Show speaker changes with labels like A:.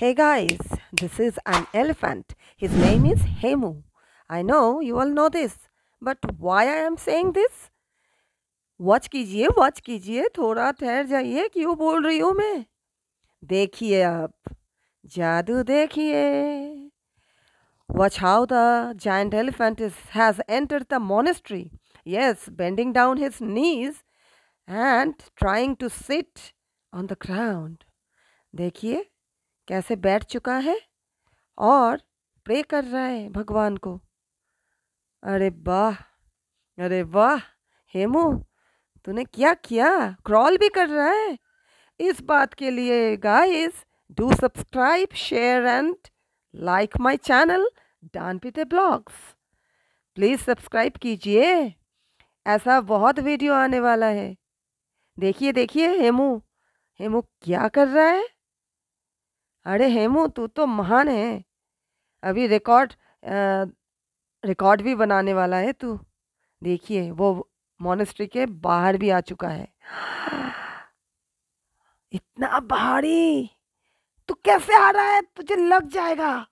A: Hey guys, this is an elephant. His name is Hemu. I know you all know this, but why I am saying this? Watch कीजिए watch कीजिए थोड़ा ठहर जाइए क्यों बोल रही हूँ मैं देखिए आप जादू देखिए Watch how the giant elephant is, has entered the monastery. Yes, bending down his knees and trying to sit on the ground. देखिए कैसे बैठ चुका है और प्रे कर रहा है भगवान को। अरे वाह अरे वाह, हेमू, तूने क्या किया? क्रॉल भी कर रहा है। इस बात के लिए guys do subscribe share and like my channel डान पीते ब्लॉग्स प्लीज़ सब्सक्राइब कीजिए। ऐसा बहुत वीडियो आने वाला है। देखिए देखिए, हेमू हेमू क्या कर रहा है? अरे हेमू, तू तो महान है। अभी रिकॉर्ड रिकॉर्ड भी बनाने वाला है तू। देखिए, वो मोनेस्ट्री के बाहर भी आ चुका है। इतना भारी! तू कैसे आ रहा है? तुझे लग जाएगा।